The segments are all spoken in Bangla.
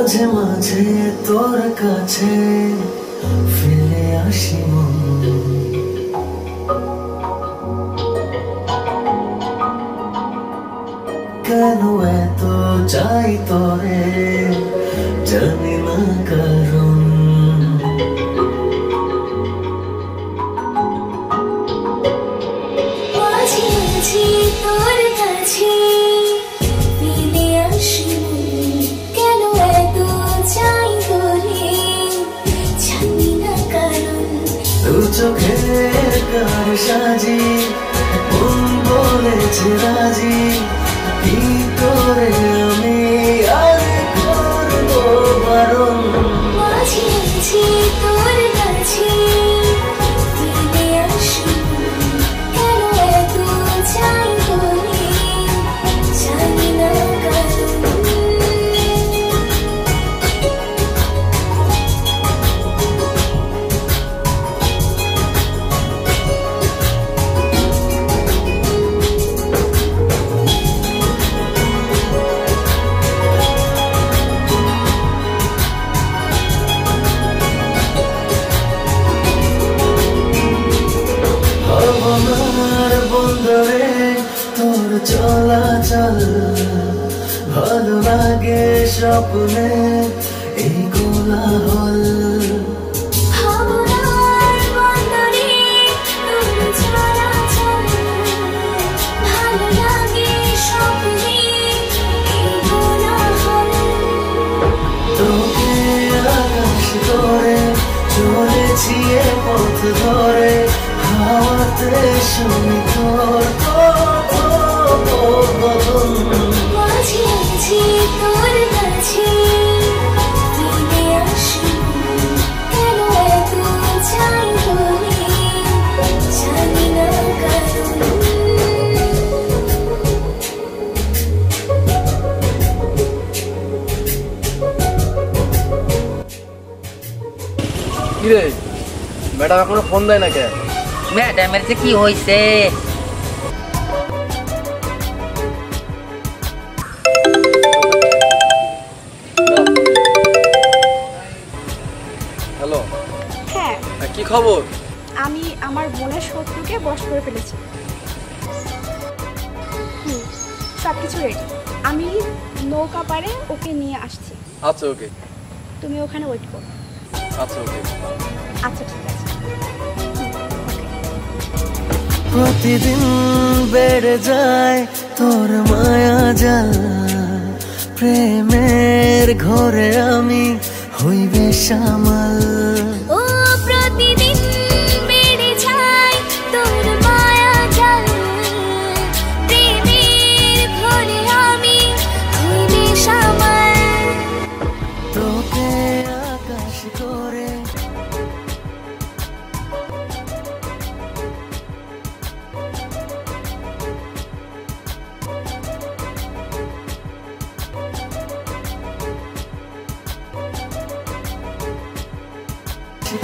মাঝে মাঝে তোর কাছে ফিরে আসি কেন এত চাই তোরে? জানি না কারণ। চোখের কার সাজি মন বলেছে রাজি ভাবনার তোর তোর চলাচল ভালো লাগে স্বপ্নে এই কোলাহল। কিরে? ম্যাডাম এখনও ফোন দেয় না কে ম্যাডামের যে কি হয়েছে হ্যালো। হ্যাঁ। কি খবর? আমি আমার বোনের শত্রুকে বশ করে ফেলেছি। হুম সব কিছু রেডি আমি নৌকা পাড়ে ওকে নিয়ে আসছি। আচ্ছা ওকে তুমি ওখানে ওয়েট করো। আচ্ছা ওকে। আচ্ছা ঠিক আছে। প্রতিদিন বেড়ে যায় তোর মায়া জাল। প্রেমের ঘরে আমি হইবে সামাল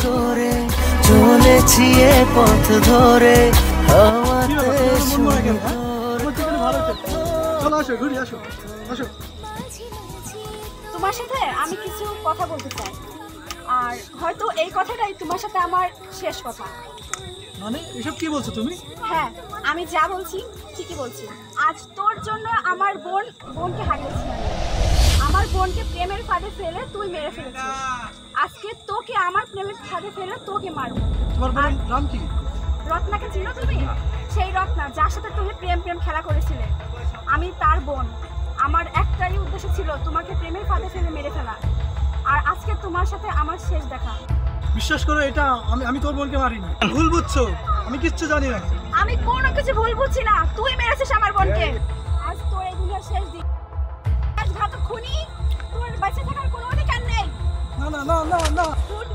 করে চলেছি এ পথ ধরে হাওয়াতে চলো আসো ঘুরে আসো আসো। তোমার সাথে আমি কিছু কথা বলতে চাই। আর হয়তো এই কথাটাই তোমার সাথে আমার শেষ কথা। মানে এসব কি বলছো তুমি? হ্যাঁ আমি যা বলছি ঠিকই বলছি। আজ তোর জন্য আমার বোন বোনকে হারিয়েছি আমার বোনকে প্রেমের ফাঁদে ফেলে তুই মেরে ফেলেছিস। আজকে তোকে আমার প্রেমের ফাঁদে ফেলে তোকে মারবো। তোমার বোনের নাম কি? রত্নাকে চিনো তুমি? সেই রত্না যার সাথে তুমি প্রেম প্রেম খেলা করেছিলে। আমি তার বোন। আমার একটাই উদ্দেশ্য ছিল তোমাকে প্রেমের ফাঁদে ফেলে মেরে ফেলা। আর আজকে তোমার সাথে আমার শেষ দেখা। বিশ্বাস করো এটা আমি আমি তোর বোনকে মারিনি। ভুল বুঝছ? আমি কিচ্ছু জানি না। আমি কোনো কিছু ভুল বুঝছি না। তুই মেরেছিস আমার বোনকে। আজ তোর এই দুনিয়ার শেষ দিন। আজ ঘাতক খুনি। no, no. Food